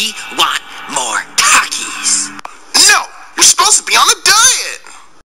We want more cockies. No, you're supposed to be on the